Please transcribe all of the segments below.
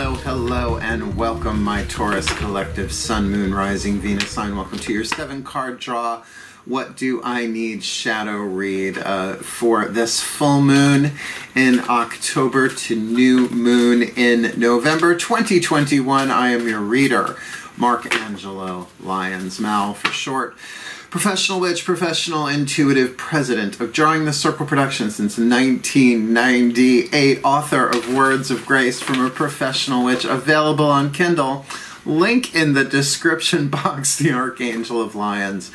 Hello, hello, and welcome, my Taurus collective Sun, Moon, Rising, Venus sign. Welcome to your seven card draw. What do I need shadow read uh, for this full moon in October to new moon in November 2021? I am your reader, Mark Angelo Lyons Mal for short. Professional witch, professional intuitive president of Drawing the Circle Productions since 1998, author of Words of Grace from a Professional Witch, available on Kindle. Link in the description box, the Archangel of Lions,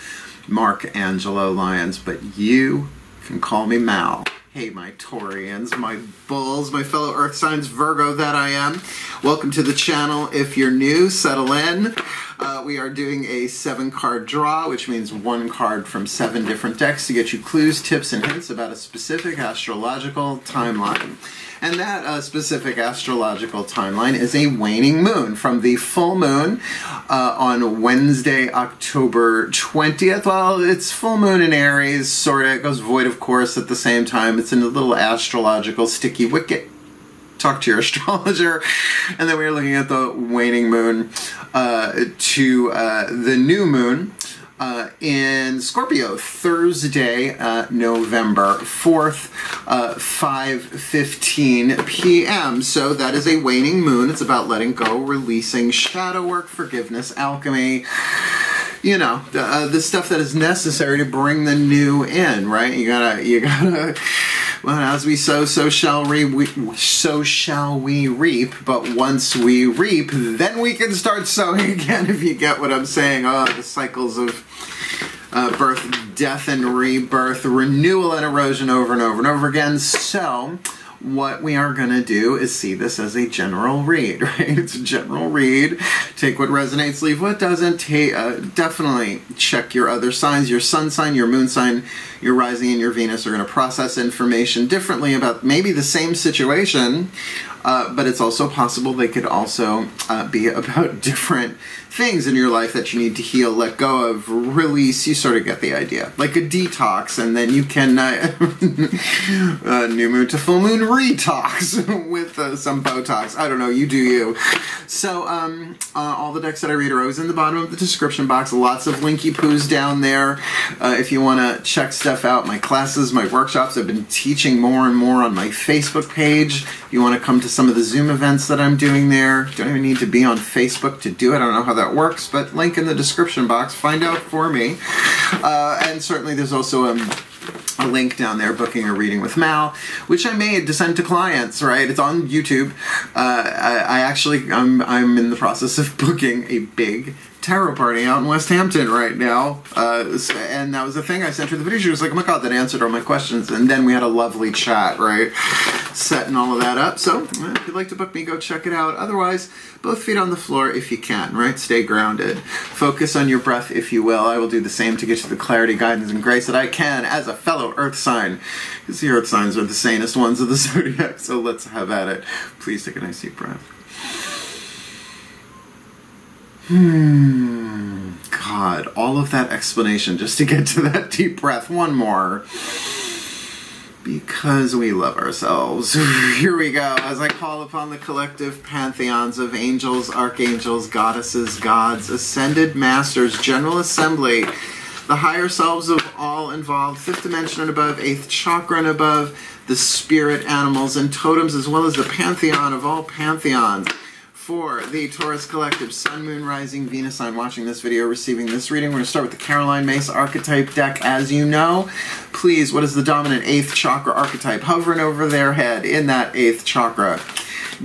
Mark Angelo Lyons, but you can call me Mal. Hey, my Taurians, my bulls, my fellow Earth signs, Virgo that I am. Welcome to the channel. If you're new, settle in. Uh, we are doing a seven card draw, which means one card from seven different decks to get you clues, tips, and hints about a specific astrological timeline. And that uh, specific astrological timeline is a waning moon from the full moon uh, on Wednesday, October 20th. Well, it's full moon in Aries, sort of. It goes void, of course, at the same time. It's in a little astrological sticky wicket talk to your astrologer. And then we are looking at the waning moon uh, to uh, the new moon. Uh, in Scorpio, Thursday, uh, November 4th, uh, 5.15 p.m. So that is a waning moon. It's about letting go, releasing shadow work, forgiveness, alchemy, you know, the, uh, the stuff that is necessary to bring the new in, right? You gotta, you gotta well, as we sow, so shall we, we, so shall we reap. But once we reap, then we can start sowing again. If you get what I'm saying, oh, the cycles of uh, birth, death, and rebirth, renewal and erosion over and over and over again. So what we are going to do is see this as a general read, right? It's a general read. Take what resonates, leave what doesn't. Take, uh, definitely check your other signs. Your sun sign, your moon sign, your rising, and your Venus are going to process information differently about maybe the same situation, uh, but it's also possible they could also uh, be about different things in your life that you need to heal, let go of, release. You sort of get the idea. Like a detox, and then you can uh, uh, new moon to full moon retox with uh, some Botox. I don't know. You do you. So um, all the decks that I read are always in the bottom of the description box. Lots of linky poos down there. If you want to check stuff out, my classes, my workshops. I've been teaching more and more on my Facebook page. If you want to come to some of the Zoom events that I'm doing there, don't even need to be on Facebook to do it. I don't know how that works, but link in the description box. Find out for me. Uh, and certainly there's also um, a link down there, booking a reading with Mal, which I made to send to clients. Right, it's on YouTube. Uh, I, I, actually, I'm I'm in the process of booking a big tarot party out in West Hampton right now. Uh, and that was the thing. I sent her the video. She was like, oh my god, that answered all my questions. And then we had a lovely chat, right? Setting all of that up. So if you'd like to book me, go check it out. Otherwise, both feet on the floor if you can, right? Stay grounded. Focus on your breath if you will. I will do the same to get you the clarity, guidance, and grace that I can as a fellow earth sign. Because the earth signs are the sanest ones of the zodiac. So let's have at it. Please take a nice deep breath. Hmm. God, all of that explanation just to get to that deep breath. One more. Because we love ourselves. Here we go. As I call upon the collective pantheons of angels, archangels, goddesses, gods, ascended masters, general assembly, the higher selves of all involved, fifth dimension and above, eighth chakra and above, the spirit animals and totems, as well as the pantheon of all pantheons for the Taurus Collective Sun, Moon, Rising, Venus I'm watching this video, receiving this reading. We're going to start with the Caroline Myss archetype deck. As you know, please, what is the dominant 8th chakra archetype hovering over their head in that 8th chakra?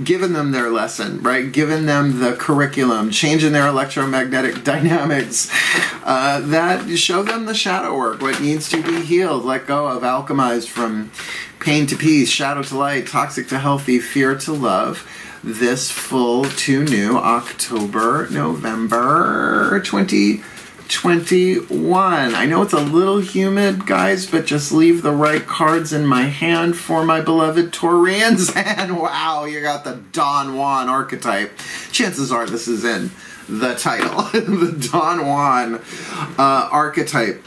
Giving them their lesson, right? Giving them the curriculum, changing their electromagnetic dynamics. Uh, that show them the shadow work, what needs to be healed, let go of, alchemized from pain to peace, shadow to light, toxic to healthy, fear to love this full to new October, November 2021. I know it's a little humid, guys, but just leave the right cards in my hand for my beloved Taurians. And wow, you got the Don Juan archetype. Chances are this is in the title. the Don Juan uh, archetype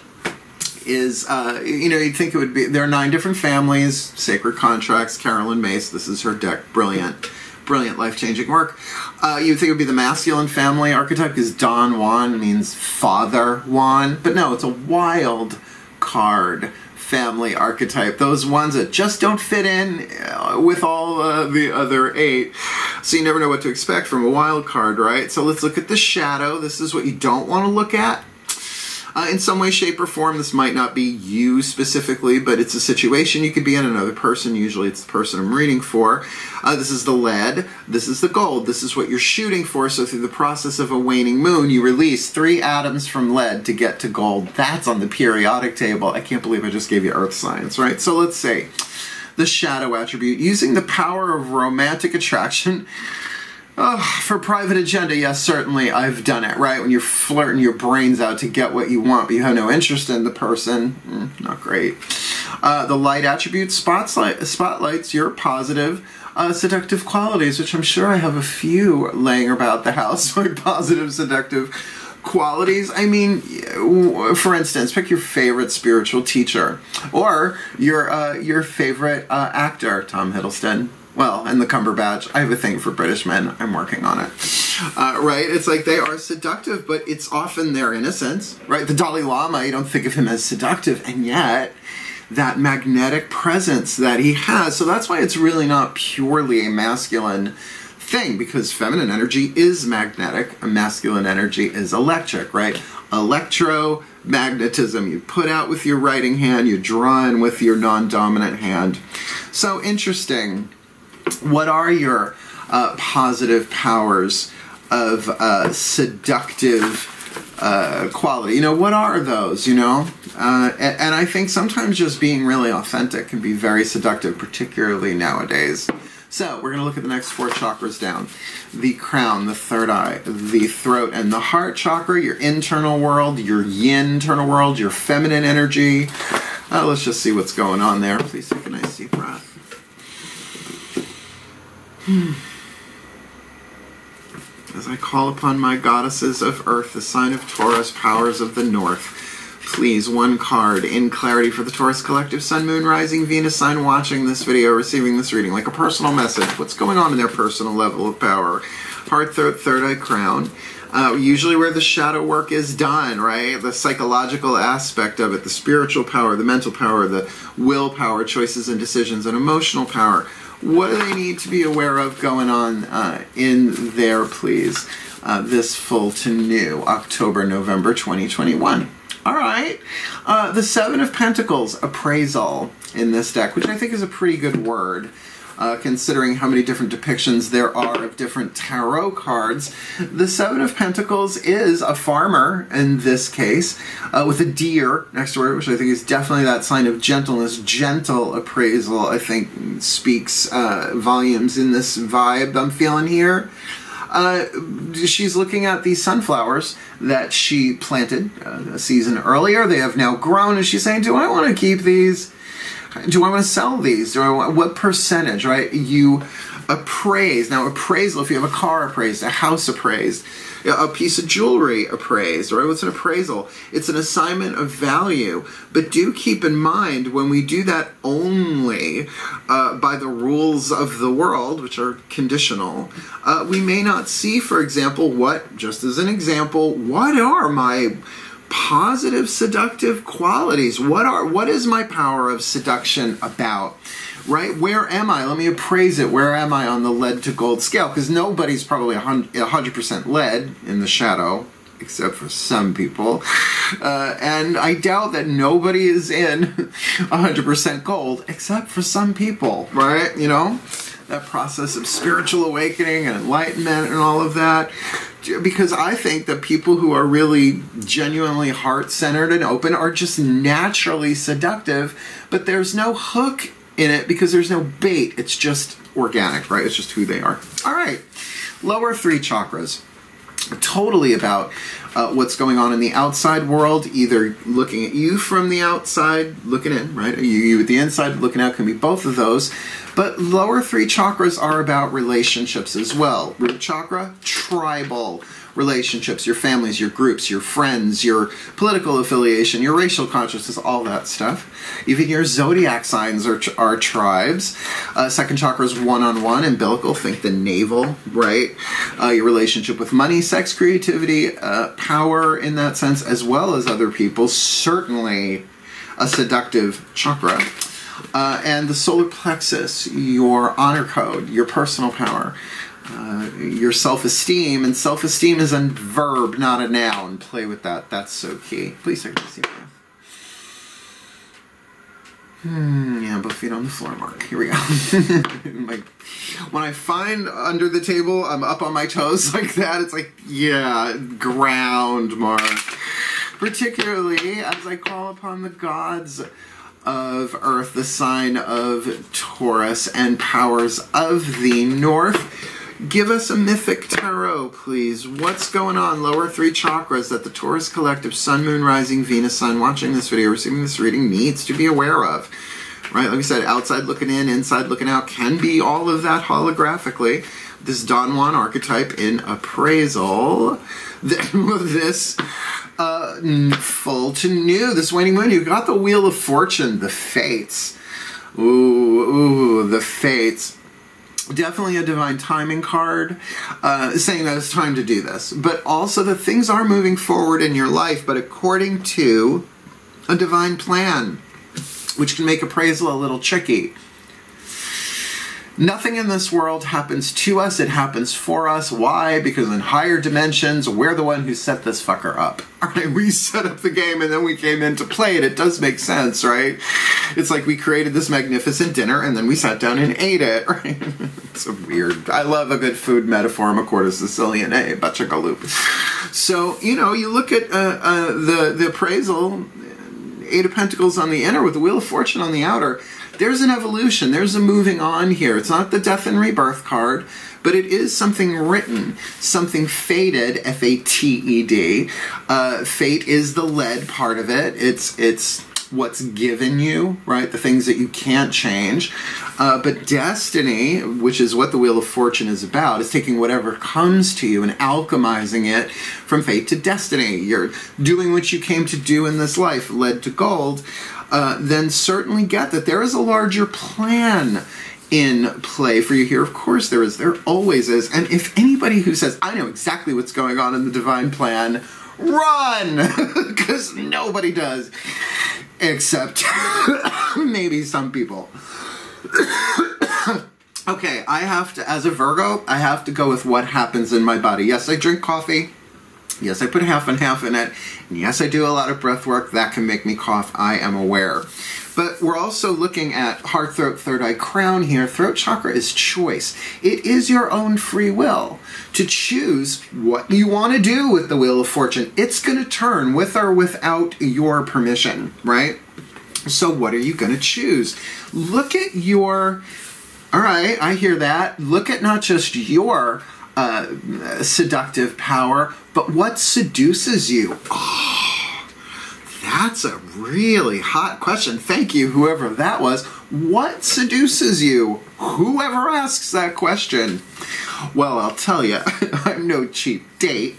is uh, you know you'd think it would be there are nine different families sacred contracts Caroline Myss, this is her deck brilliant brilliant, life changing work. Uh, you would think it would be the masculine family archetype because Don Juan means father Juan, but no, it's a wild card family archetype. Those ones that just don't fit in uh, with all uh, the other eight. So you never know what to expect from a wild card, right? So let's look at the shadow. This is what you don't want to look at. Uh, in some way, shape, or form, this might not be you specifically, but it's a situation you could be in another person. Usually, it's the person I'm reading for. Uh, this is the lead. This is the gold. This is what you're shooting for. So, through the process of a waning moon, you release three atoms from lead to get to gold. That's on the periodic table. I can't believe I just gave you earth science, right? So, let's say the shadow attribute using the power of romantic attraction Oh, for private agenda, yes, certainly I've done it, right? When you're flirting your brains out to get what you want, but you have no interest in the person, mm, not great. Uh, the light attributes spotlight, spotlights your positive, uh, seductive qualities, which I'm sure I have a few laying about the house. My positive, seductive qualities. I mean, for instance, pick your favorite spiritual teacher or your uh, your favorite uh, actor, Tom Hiddleston well, and the Cumberbatch. I have a thing for British men. I'm working on it. Uh, right? It's like they are seductive, but it's often their innocence, right? The Dalai Lama, you don't think of him as seductive, and yet that magnetic presence that he has. So that's why it's really not purely a masculine thing, because feminine energy is magnetic, and masculine energy is electric, right? Electromagnetism, you put out with your writing hand, you draw in with your non dominant hand. So interesting what are your uh, positive powers of uh, seductive uh, quality? You know, what are those? You know, uh, and, and, I think sometimes just being really authentic can be very seductive, particularly nowadays. So we're going to look at the next four chakras down: the crown, the third eye, the throat, and the heart chakra. Your internal world, your yin internal world, your feminine energy. Uh, let's just see what's going on there. Please take a nice deep breath. As I call upon my goddesses of earth, the sign of Taurus, powers of the north, please, one card in clarity for the Taurus Collective, Sun, Moon, Rising, Venus sign watching this video, receiving this reading, like a personal message. What's going on in their personal level of power? Heart, third, third eye, crown. Uh, usually where the shadow work is done, right? The psychological aspect of it, the spiritual power, the mental power, the willpower, choices and decisions, and emotional power what do they need to be aware of going on uh, in there, please? Uh, this full to new October, November 2021. All right. Uh, the Seven of Pentacles appraisal in this deck, which I think is a pretty good word uh, considering how many different depictions there are of different tarot cards. The Seven of Pentacles is a farmer in this case, uh, with a deer next to her, which I think is definitely that sign of gentleness. Gentle appraisal, I think, speaks uh, volumes in this vibe I'm feeling here. Uh, she's looking at these sunflowers that she planted uh, a season earlier. They have now grown, and she's saying, Do I want to keep these? Do I want to sell these? Do I want what percentage? Right? You appraise now. Appraisal. If you have a car appraised, a house appraised, a piece of jewelry appraised. Right? What's an appraisal? It's an assignment of value. But do keep in mind when we do that only uh, by the rules of the world, which are conditional, uh, we may not see, for example, what. Just as an example, what are my positive seductive qualities. What are what is my power of seduction about? Right? Where am I? Let me appraise it. Where am I on the lead to gold scale? Because nobody's probably 100% lead in the shadow, except for some people. Uh, and I doubt that nobody is in 100% gold, except for some people, right? You know? That process of spiritual awakening and enlightenment and all of that because I think that people who are really genuinely heart centered and open are just naturally seductive, but there's no hook in it because there's no bait. It's just organic, right? It's just who they are. All right, lower three chakras. Totally about uh, what's going on in the outside world, either looking at you from the outside, looking in, right? You, you at the inside, looking out, can be both of those. But lower three chakras are about relationships as well. Root chakra, tribal relationships, your families, your groups, your friends, your political affiliation, your racial consciousness, all that stuff. Even your zodiac signs are, are tribes. Uh, second chakra is one on one, umbilical, think the navel, right? Uh, your relationship with money, sex, creativity, uh, power in that sense, as well as other people, certainly a seductive chakra. Uh, and the solar plexus, your honor code, your personal power. Uh, your self-esteem, and self-esteem is a verb, not a noun. Play with that. That's so key. Please take deep breath. Hmm, yeah, both feet on the floor, Mark. Here we go. my, when I find under the table, I'm up on my toes like that. It's like, yeah, ground, Mark. Particularly as I call upon the gods of Earth, the sign of Taurus, and powers of the North Give us a mythic tarot, please. What's going on? Lower three chakras that the Taurus Collective Sun, Moon, Rising, Venus sign watching this video, receiving this reading needs to be aware of. Right, like we said, outside looking in, inside looking out can be all of that holographically. This Don Juan archetype in appraisal. This uh, full to new, this waning moon, you got the Wheel of Fortune, the fates. Ooh, ooh, the fates. Definitely a divine timing card uh, saying that it's time to do this. But also that things are moving forward in your life but according to a divine plan which can make appraisal a little tricky Nothing in this world happens to us, it happens for us. Why? Because in higher dimensions, we're the one who set this fucker up. Alright, we set up the game and then we came in to play it. It does make sense, right? It's like we created this magnificent dinner and then we sat down and ate it, right? it's a weird. I love a good food metaphor. I'm a quarter Sicilian, eh? Bachagaloop. So, you know, you look at uh, uh, the, the appraisal, Eight of Pentacles on the inner with the Wheel of Fortune on the outer there's an evolution, there's a moving on here. It's not the death and rebirth card, but it is something written, something fated, F A T E D. Uh, fate is the lead part of it. It's it's what's given you, right? The things that you can't change. Uh, but destiny, which is what the Wheel of Fortune is about, is taking whatever comes to you and alchemizing it from fate to destiny. You're doing what you came to do in this life, led to gold. Uh, then certainly get that there is a larger plan in play for you here. Of course, there is. There always is. And if anybody who says, I know exactly what's going on in the divine plan, run! Because nobody does. Except maybe some people. okay, I have to, as a Virgo, I have to go with what happens in my body. Yes, I drink coffee. Yes, I put half and half in it. And yes, I do a lot of breath work. That can make me cough. I am aware. But we're also looking at heart, throat, third eye, crown here. Throat chakra is choice. It is your own free will to choose what you want to do with the Wheel of Fortune. It's going to turn with or without your permission, right? So, what are you going to choose? Look at your. All right, I hear that. Look at not just your uh, seductive power, but what seduces you? That's a really hot question. Thank you, whoever that was. What seduces you? Whoever asks that question. Well, I'll tell you, I'm no cheap date,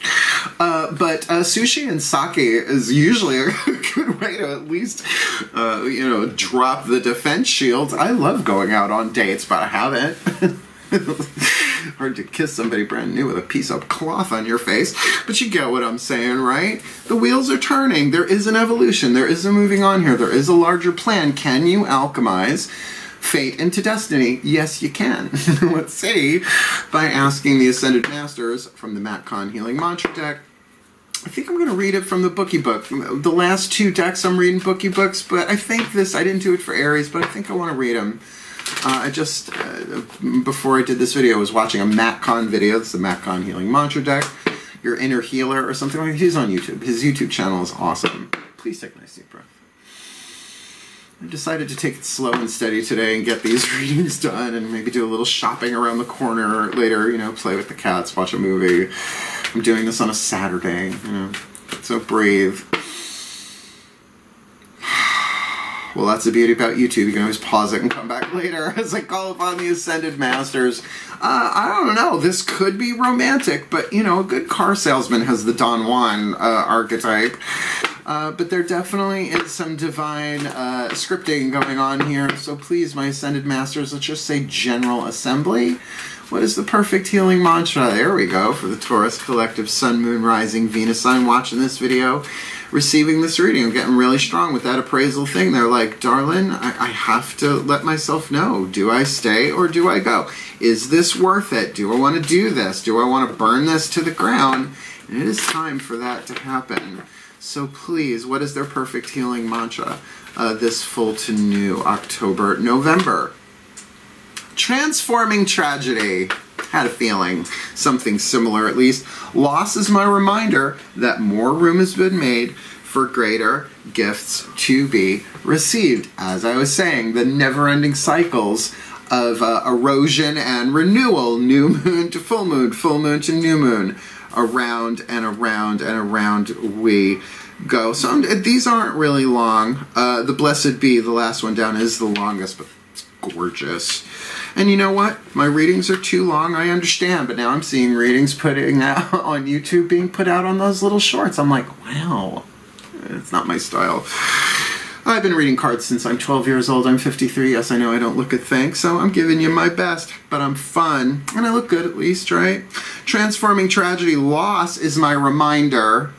uh, but uh, sushi and sake is usually a good way to at least, uh, you know, drop the defense shields. I love going out on dates, but I haven't. Hard to kiss somebody brand new with a piece of cloth on your face, but you get what I'm saying, right? The wheels are turning. There is an evolution. There is a moving on here. There is a larger plan. Can you alchemize? fate into destiny? Yes, you can. Let's see by asking the Ascended Masters from the Matt Kahn Healing Mantra deck. I think I'm going to read it from the bookie book. The last two decks I'm reading bookie books, but I think this, I didn't do it for Aries, but I think I want to read them. Uh, I just, uh, before I did this video, I was watching a Matt Kahn video. It's the Matt Kahn Healing Mantra deck. Your Inner Healer or something like that. He's on YouTube. His YouTube channel is awesome. Please take a nice deep breath. I decided to take it slow and steady today and get these readings done and maybe do a little shopping around the corner later, you know, play with the cats, watch a movie. I'm doing this on a Saturday, you know. So breathe. Well, that's the beauty about YouTube. You can always pause it and come back later as I call upon the Ascended Masters. Uh, I don't know. This could be romantic, but you know, a good car salesman has the Don Juan uh, archetype. Uh, but there definitely is some divine uh, scripting going on here. So please, my Ascended Masters, let's just say General Assembly. What is the perfect healing mantra? There we go for the Taurus Collective Sun, Moon, Rising, Venus sign watching this video, receiving this reading. I'm getting really strong with that appraisal thing. They're like, darling, I, I have to let myself know. Do I stay or do I go? Is this worth it? Do I want to do this? Do I want to burn this to the ground? And it is time for that to happen. So please, what is their perfect healing mantra uh, this full to new October, November? Transforming tragedy. Had a feeling something similar at least. Loss is my reminder that more room has been made for greater gifts to be received. As I was saying, the never ending cycles of uh, erosion and renewal, new moon to full moon, full moon to new moon, around and around and around we go. So I'm, these aren't really long. Uh, the Blessed Be, the last one down, is the longest, but it's gorgeous. And you know what? My readings are too long, I understand, but now I'm seeing readings putting out on YouTube being put out on those little shorts. I'm like, wow, it's not my style. I've been reading cards since I'm 12 years old. I'm 53. Yes, I know I don't look a thing, so I'm giving you my best. But I'm fun, and I look good at least, right? Transforming tragedy loss is my reminder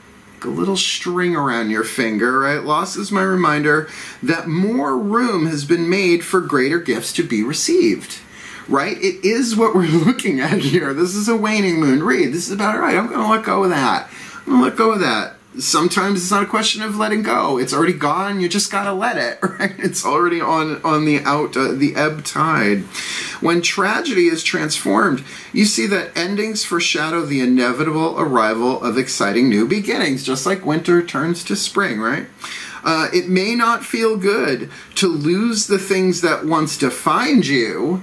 a little string around your finger, right? Loss is my reminder that more room has been made for greater gifts to be received. Right? It is what we're looking at here. This is a waning moon read. This is about right. I'm going to let go of that. I'm going to let go of that sometimes it's not a question of letting go. It's already gone. You just gotta let it. Right? It's already on on the out uh, the ebb tide. When tragedy is transformed, you see that endings foreshadow the inevitable arrival of exciting new beginnings, just like winter turns to spring. Right? Uh, it may not feel good to lose the things that once defined you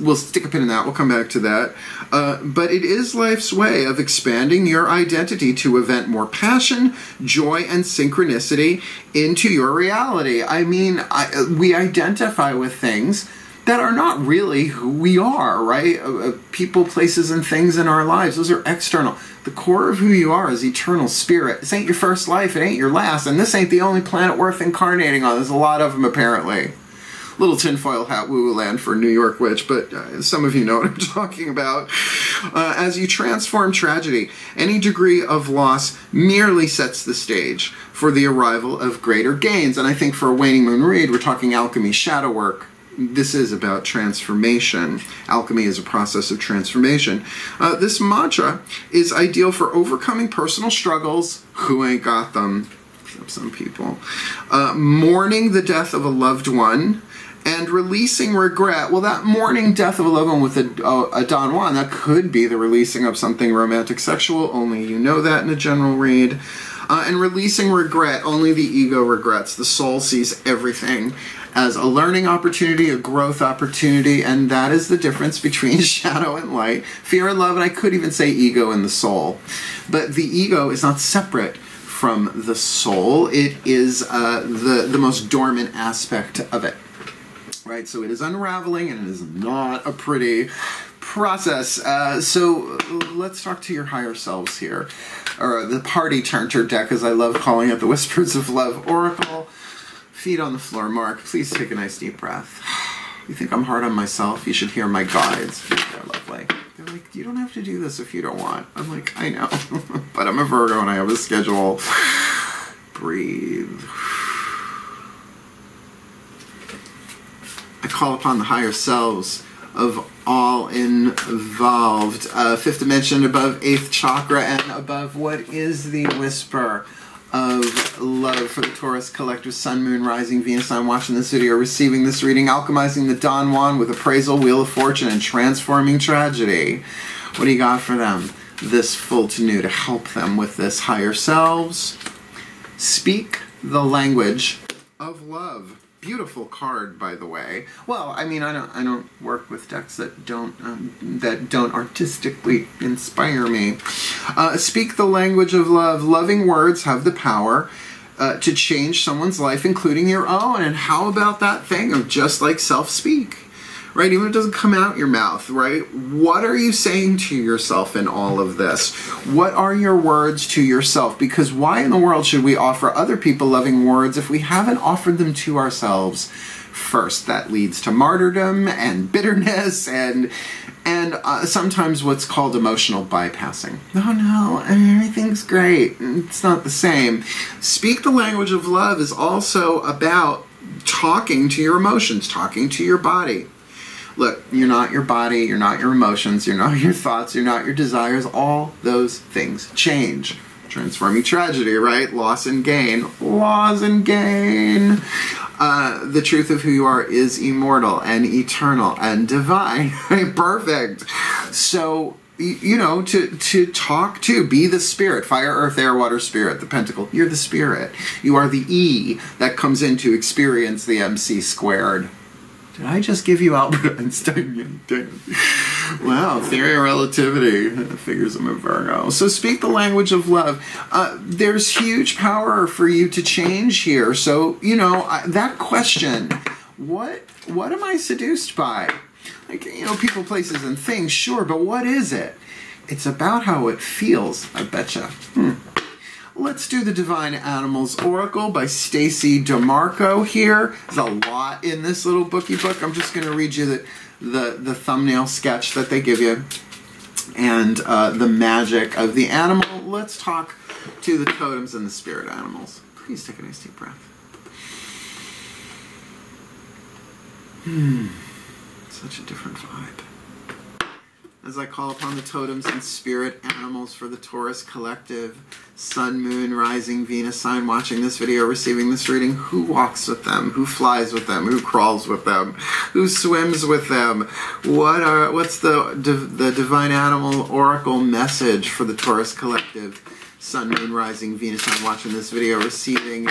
we'll stick a pin in that. We'll come back to that. Uh, but it is life's way of expanding your identity to event more passion, joy, and synchronicity into your reality. I mean, I, we identify with things that are not really who we are, right? Uh, uh, people, places, and things in our lives. Those are external. The core of who you are is eternal spirit. This ain't your first life. It ain't your last. And this ain't the only planet worth incarnating on. There's a lot of them, apparently little tinfoil hat woo land for New York Witch, but uh, some of you know what I'm talking about. Uh, as you transform tragedy, any degree of loss merely sets the stage for the arrival of greater gains. And I think for a waning moon read, we're talking alchemy, shadow work, this is about transformation. Alchemy is a process of transformation. Uh, this mantra is ideal for overcoming personal struggles. Who ain't got them? Some people. Uh, mourning the death of a loved one and releasing regret. Well, that mourning death of a loved one with a, a, a, Don Juan, that could be the releasing of something romantic sexual. Only you know that in a general read. Uh, and releasing regret, only the ego regrets. The soul sees everything as a learning opportunity, a growth opportunity, and that is the difference between shadow and light, fear and love, and I could even say ego and the soul. But the ego is not separate from the soul, it is uh, the, the most dormant aspect of it right? So it is unraveling and it is not a pretty process. Uh, so let's talk to your higher selves here, or the party turner deck, as I love calling it, the Whispers of Love Oracle. Feet on the floor, Mark. Please take a nice deep breath. You think I'm hard on myself? You should hear my guides. They're lovely. They're like, you don't have to do this if you don't want. I'm like, I know, but I'm a Virgo and I have a schedule. Breathe. I call upon the higher selves of all involved. Uh, fifth dimension above eighth chakra and above what is the whisper of love for the Taurus collective Sun, Moon, Rising, Venus. I'm watching this video, receiving this reading, alchemizing the Don Juan with appraisal, Wheel of Fortune, and transforming tragedy. What do you got for them? This full to new to help them with this higher selves. Speak the language of love beautiful card by the way well i mean i don't i don't work with decks that don't um, that don't artistically inspire me uh, speak the language of love loving words have the power uh, to change someone's life, including your own. And how about that thing of just like self speak? Right, even if it doesn't come out your mouth, right? What are you saying to yourself in all of this? What are your words to yourself? Because why in the world should we offer other people loving words if we haven't offered them to ourselves first? That leads to martyrdom and bitterness and and uh, sometimes what's called emotional bypassing. No, no, everything's great. It's not the same. Speak the language of love is also about talking to your emotions, talking to your body. Look, you're not your body, you're not your emotions, you're not your thoughts, you're not your desires. All those things change. Transforming tragedy, right? Loss and gain. Loss and gain. Uh, the truth of who you are is immortal and eternal and divine. Perfect. So you know to to talk to be the spirit fire earth air water spirit the pentacle you're the spirit you are the e that comes in to experience the mc squared did I just give you Albert Einstein? wow, theory of relativity. Figures I'm a Virgo. So speak the language of love. Uh, there's huge power for you to change here. So, you know, uh, that question, what what am I seduced by? Like, you know, people, places, and things, sure, but what is it? It's about how it feels, I betcha. Hmm. Let's do the Divine Animals Oracle by Stacey Demarco here. There's a lot in this little bookie book. I'm just going to read you the, the, the, thumbnail sketch that they give you and uh, the magic of the animal. Let's talk to the totems and the spirit animals. Please take a nice deep breath. Hmm, such a different vibe as I call upon the totems and spirit animals for the Taurus collective, sun, moon, rising, Venus sign watching this video, receiving this reading, who walks with them, who flies with them, who crawls with them, who swims with them, what are what's the the divine animal oracle message for the Taurus collective, sun, moon, rising, Venus I'm watching this video, receiving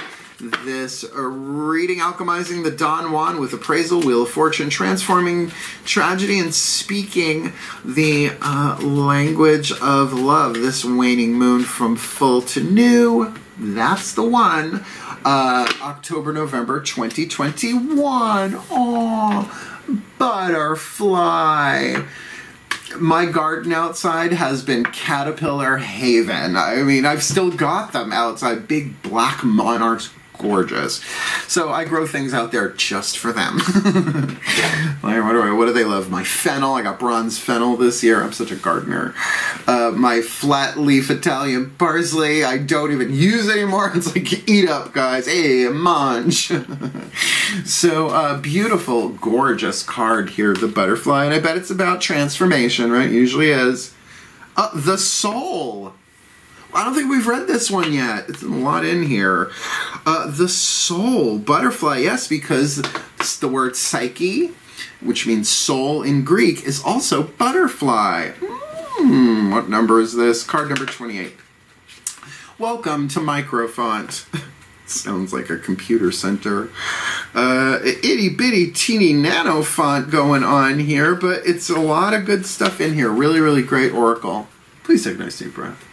this uh, reading Alchemizing the Don Juan with Appraisal, Wheel of Fortune, Transforming Tragedy, and Speaking the uh, Language of Love. This waning moon from full to new. That's the one. Uh, October, November 2021. Oh, butterfly my garden outside has been caterpillar haven. I mean, I've still got them outside. Big black monarchs gorgeous. So I grow things out there just for them. like, what, do I, what do they love? My fennel. I got bronze fennel this year. I'm such a gardener. Uh, my flat leaf Italian parsley. I don't even use anymore. It's like eat up, guys. Hey, munch. so uh, beautiful, gorgeous card here, the butterfly, and I bet it's about transformation, right? Usually is. Uh, the soul. I don't think we've read this one yet. It's a lot in here. Uh, the soul, butterfly, yes, because the word psyche, which means soul in Greek, is also butterfly. Hmm, what number is this? Card number 28. Welcome to Microfont. Sounds like a computer center. Uh, itty bitty teeny nano font going on here, but it's a lot of good stuff in here. Really, really great Oracle. Please take a nice deep breath.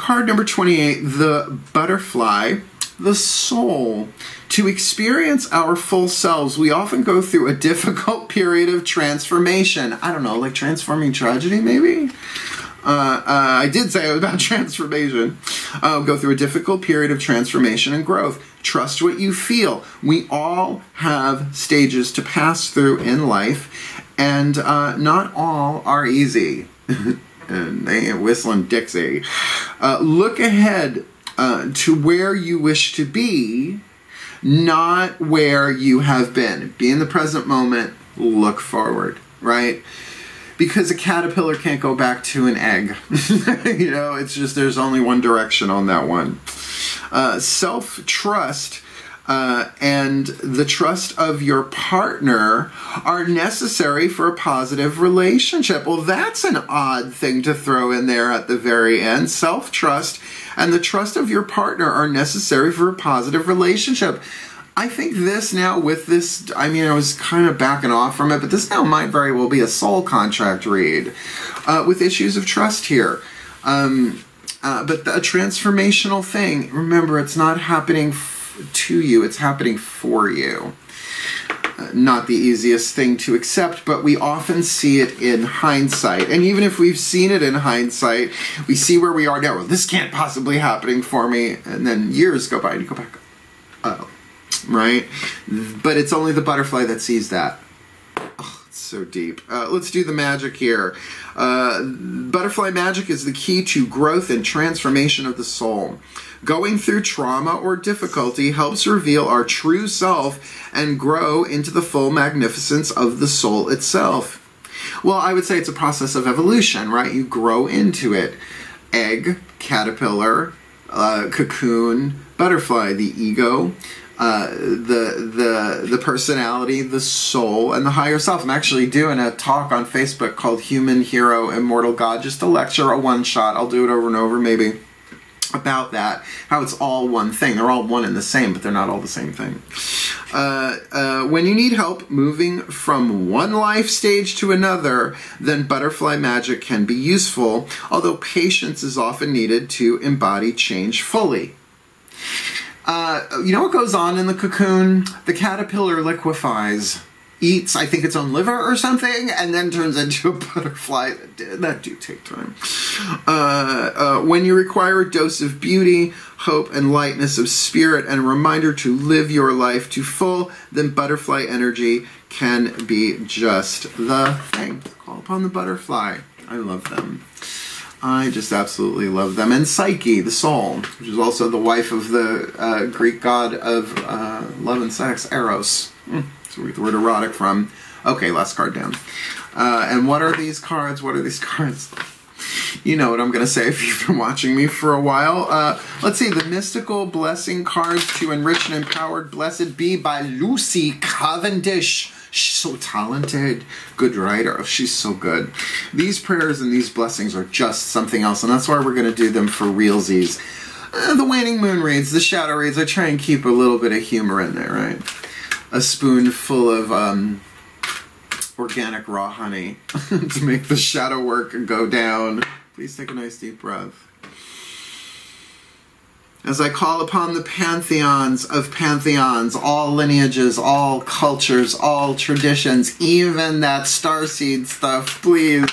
Card number 28, the butterfly, the soul. To experience our full selves, we often go through a difficult period of transformation. I don't know, like transforming tragedy, maybe? Uh, uh, I did say it was about transformation. Uh, go through a difficult period of transformation and growth. Trust what you feel. We all have stages to pass through in life, and uh, not all are easy. and they ain't whistling Dixie. Uh, look ahead uh, to where you wish to be, not where you have been. Be in the present moment, look forward, right? Because a caterpillar can't go back to an egg. you know, it's just there's only one direction on that one. Uh, Self trust uh, and the trust of your partner are necessary for a positive relationship. Well, that's an odd thing to throw in there at the very end. Self trust and the trust of your partner are necessary for a positive relationship. I think this now with this, I mean, I was kind of backing off from it, but this now might very well be a soul contract read uh, with issues of trust here. Um, Uh, but a transformational thing, remember, it's not happening to you, it's happening for you. Uh, not the easiest thing to accept, but we often see it in hindsight. And even if we've seen it in hindsight, we see where we are now. Well, this can't possibly happening for me. And then years go by and you go back, oh, right? But it's only the butterfly that sees that. Oh, it's so deep. Uh, let's do the magic here. Uh, butterfly magic is the key to growth and transformation of the soul. Going through trauma or difficulty helps reveal our true self and grow into the full magnificence of the soul itself. Well, I would say it's a process of evolution, right? You grow into it. Egg, caterpillar, uh, cocoon, butterfly, the ego, uh, the the the personality, the soul, and the higher self. I'm actually doing a talk on Facebook called "Human Hero Immortal God," just a lecture, a one shot. I'll do it over and over, maybe about that how it's all one thing. They're all one and the same but they're not all the same thing. Uh, uh, when you need help moving from one life stage to another then butterfly magic can be useful although patience is often needed to embody change fully. Uh, you know what goes on in the cocoon? The caterpillar liquefies eats, I think, its own liver or something, and then turns into a butterfly. That do take time. Uh, uh, when you require a dose of beauty, hope, and lightness of spirit, and a reminder to live your life to full, then butterfly energy can be just the thing. Call upon the butterfly. I love them. I just absolutely love them. And Psyche, the soul, which is also the wife of the uh, Greek god of uh, love and sex, Eros. Mm. So we get the word erotic from. Okay, last card down. Uh, and what are these cards? What are these cards? You know what I'm going to say if you've been watching me for a while. Uh, let's see. The Mystical Blessing cards to Enrich and Empowered Blessed Be by Lucy Cavendish. She's so talented. Good writer. Oh, she's so good. These prayers and these blessings are just something else, and that's why we're going to do them for realsies. Uh, the Waning Moon reads, the Shadow reads, I try and keep a little bit of humor in there, right? A spoonful of um, organic raw honey to make the shadow work go down. Please take a nice deep breath. As I call upon the pantheons of pantheons, all lineages, all cultures, all traditions, even that starseed stuff, please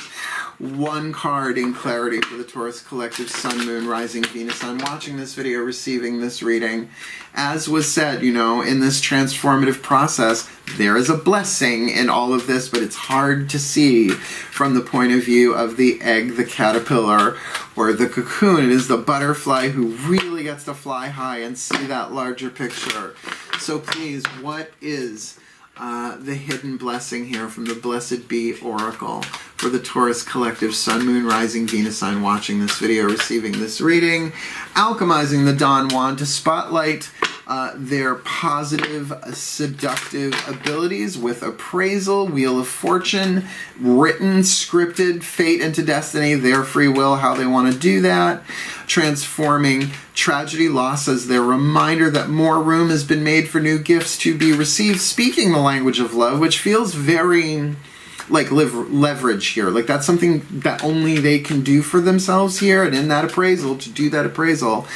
one card in clarity for the Taurus Collective Sun, Moon, Rising, Venus. I'm watching this video, receiving this reading. As was said, you know, in this transformative process, there is a blessing in all of this, but it's hard to see from the point of view of the egg, the caterpillar, or the cocoon. It is the butterfly who really gets to fly high and see that larger picture. So please, what is uh, the hidden blessing here from the Blessed Be Oracle for the Taurus Collective Sun, Moon, Rising, Venus sign watching this video, receiving this reading, alchemizing the Don Juan to spotlight uh, their positive, seductive abilities with appraisal, Wheel of Fortune, written, scripted, fate into destiny, their free will, how they want to do that, transforming tragedy, loss as their reminder that more room has been made for new gifts to be received, speaking the language of love, which feels very like live, leverage here. Like that's something that only they can do for themselves here. And in that appraisal, to do that appraisal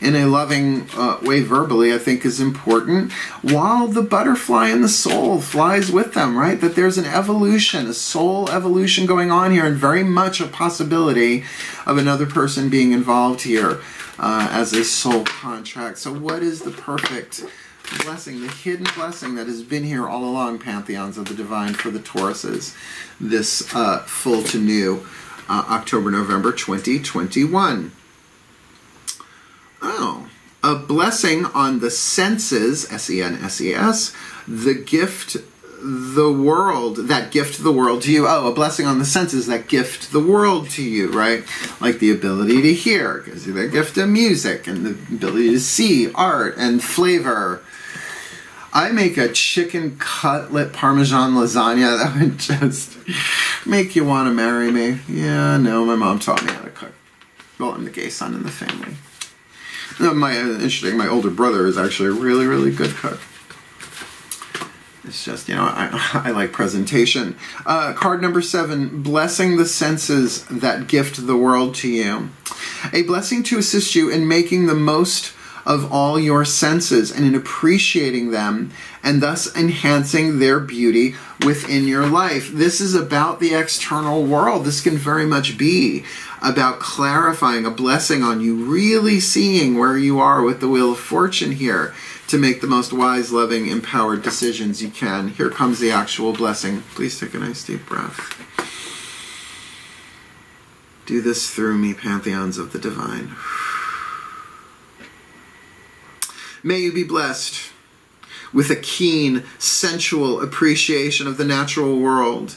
in a loving uh, way verbally, I think is important. While the butterfly and the soul flies with them, right? That there's an evolution, a soul evolution going on here, and very much a possibility of another person being involved here uh, as a soul contract. So, what is the perfect? Blessing, the hidden blessing that has been here all along, pantheons of the divine for the Tauruses, this uh, full to new uh, October, November 2021. Oh, a blessing on the senses, S E N S E S, the gift the world, that gift the world to you. Oh, a blessing on the senses, that gift the world to you, right? Like the ability to hear, gives you the gift of music, and the ability to see art and flavor I make a chicken cutlet parmesan lasagna that would just make you want to marry me. Yeah, no, my mom taught me how to cook. Well, I'm the gay son in the family. My interesting. My older brother is actually a really, really good cook. It's just, you know, I, I like presentation. Uh, card number seven Blessing the senses that gift the world to you. A blessing to assist you in making the most of all your senses and in appreciating them and thus enhancing their beauty within your life. This is about the external world. This can very much be about clarifying a blessing on you, really seeing where you are with the Wheel of Fortune here to make the most wise, loving, empowered decisions you can. Here comes the actual blessing. Please take a nice deep breath. Do this through me, pantheons of the divine. May you be blessed with a keen, sensual appreciation of the natural world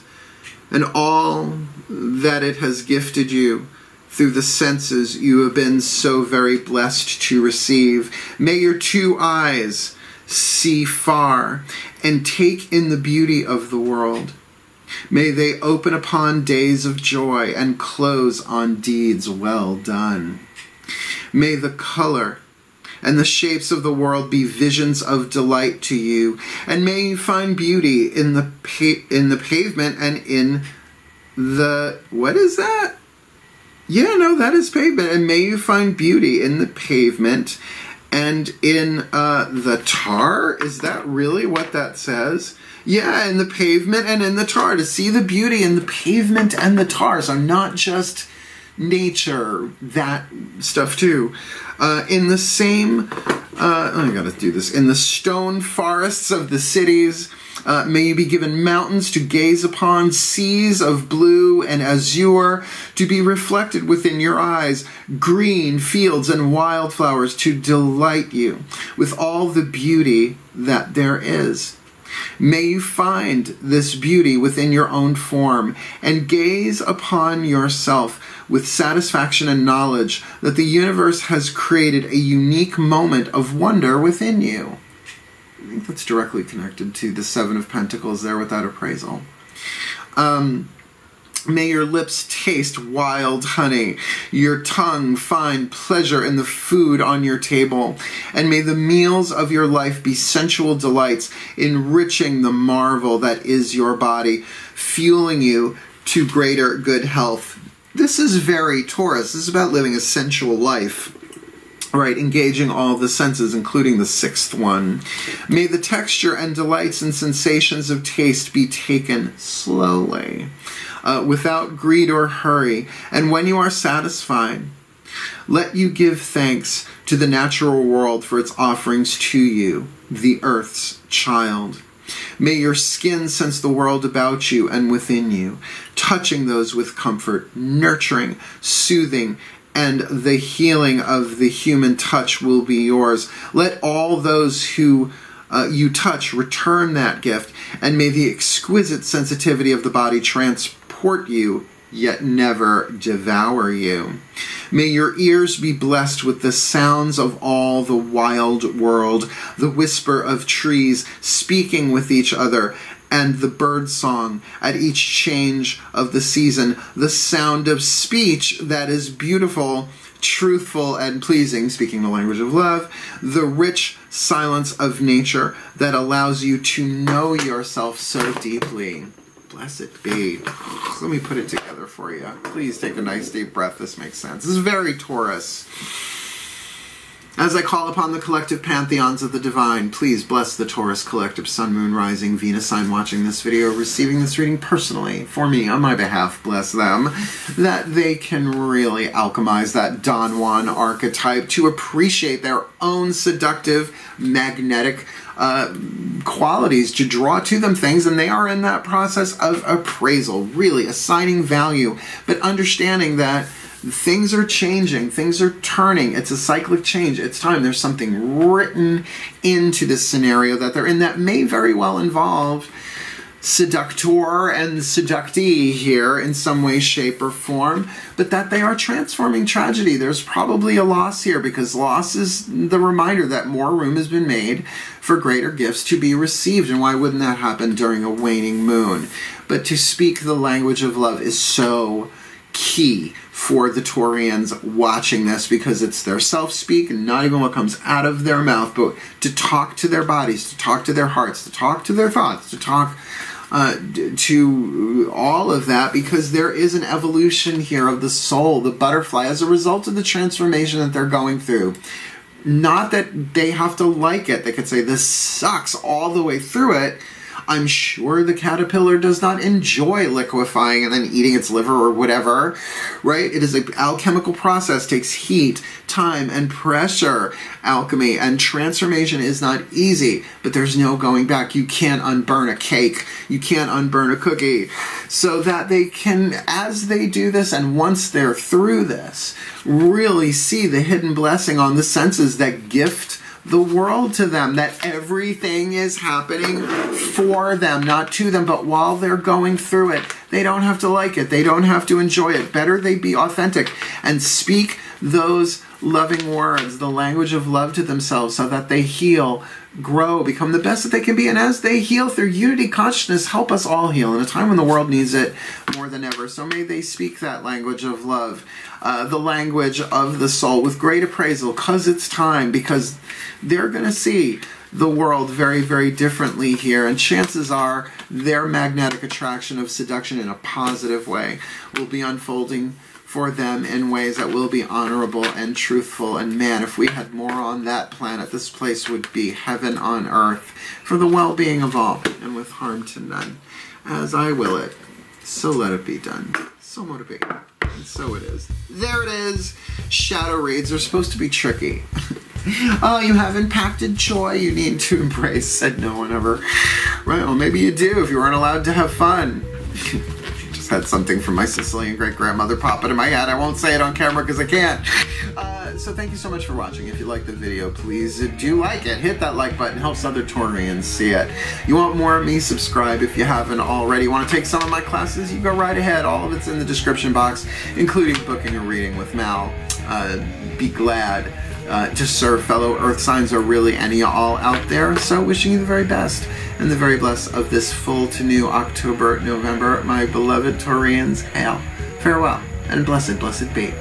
and all that it has gifted you through the senses you have been so very blessed to receive. May your two eyes see far and take in the beauty of the world. May they open upon days of joy and close on deeds well done. May the color and the shapes of the world be visions of delight to you, and may you find beauty in the in the pavement and in the what is that? Yeah, no, that is pavement, and may you find beauty in the pavement and in uh, the tar. Is that really what that says? Yeah, in the pavement and in the tar to see the beauty in the pavement and the tar. So not just nature, that stuff too. Uh, in the same, uh, I gotta do this, in the stone forests of the cities, uh, may you be given mountains to gaze upon, seas of blue and azure to be reflected within your eyes, green fields and wildflowers to delight you with all the beauty that there is. May you find this beauty within your own form and gaze upon yourself with satisfaction and knowledge that the universe has created a unique moment of wonder within you. I think that's directly connected to the Seven of Pentacles there with that appraisal. Um, May your lips taste wild honey, your tongue find pleasure in the food on your table, and may the meals of your life be sensual delights, enriching the marvel that is your body, fueling you to greater good health. This is very Taurus. This is about living a sensual life right? Engaging all the senses including the sixth one. May the texture and delights and sensations of taste be taken slowly uh, without greed or hurry. And when you are satisfied let you give thanks to the natural world for its offerings to you the earth's child May your skin sense the world about you and within you, touching those with comfort, nurturing, soothing, and the healing of the human touch will be yours. Let all those who uh, you touch return that gift, and may the exquisite sensitivity of the body transport you, yet never devour you. May your ears be blessed with the sounds of all the wild world, the whisper of trees speaking with each other, and the bird song at each change of the season, the sound of speech that is beautiful, truthful, and pleasing, speaking the language of love, the rich silence of nature that allows you to know yourself so deeply. Blessed be. Let me put it together for you. Please take a nice deep breath. This makes sense. This is very Taurus. As I call upon the collective pantheons of the divine, please bless the Taurus collective Sun, Moon, Rising, Venus sign watching this video, receiving this reading personally for me on my behalf. Bless them that they can really alchemize that Don Juan archetype to appreciate their own seductive, magnetic uh, qualities to draw to them things, and they are in that process of appraisal, really assigning value, but understanding that things are changing, things are turning. It's a cyclic change. It's time. There's something written into this scenario that they're in that may very well involve seductor and seductee here in some way, shape, or form, but that they are transforming tragedy. There's probably a loss here because loss is the reminder that more room has been made for greater gifts to be received. And why wouldn't that happen during a waning moon? But to speak the language of love is so key for the Taurians watching this because it's their self speak and not even what comes out of their mouth, but to talk to their bodies, to talk to their hearts, to talk to their thoughts, to talk uh, to all of that because there is an evolution here of the soul, the butterfly, as a result of the transformation that they're going through. Not that they have to like it. They could say, This sucks all the way through it I'm sure the caterpillar does not enjoy liquefying and then eating its liver or whatever, right? It is an alchemical process, takes heat, time, and pressure. Alchemy and transformation is not easy, but there's no going back. You can't unburn a cake, you can't unburn a cookie. So that they can, as they do this, and once they're through this, really see the hidden blessing on the senses that gift the world to them, that everything is happening for them, not to them, but while they're going through it. They don't have to like it, they don't have to enjoy it. Better they be authentic and speak those loving words, the language of love to themselves, so that they heal, grow, become the best that they can be. And as they heal through unity consciousness, help us all heal in a time when the world needs it more than ever. So may they speak that language of love, uh, the language of the soul with great appraisal, because it's time, because they're going to see the world very, very differently here. And chances are their magnetic attraction of seduction in a positive way will be unfolding for them in ways that will be honorable and truthful. And man, if we had more on that planet, this place would be heaven on earth for the well being of all and with harm to none. As I will it, so let it be done. So be. And so it is. There it is. Shadow reads are supposed to be tricky. oh, you have impacted joy you need to embrace, said no one ever. Right, well, maybe you do if you weren't allowed to have fun had something from my Sicilian great grandmother pop into my head. I won't say it on camera because I can't. Uh, so thank you so much for watching. If you like the video, please do like it. Hit that like button. Helps other Taurians see it. You want more of me? Subscribe if you haven't already. Want to take some of my classes? You go right ahead. All of it's in the description box, including booking a reading with Mal. Uh, be glad uh, to serve fellow Earth signs or really any all out there. So wishing you the very best and the very blessed of this full to new October, November, my beloved Taurians. Hail, farewell, and blessed, blessed be.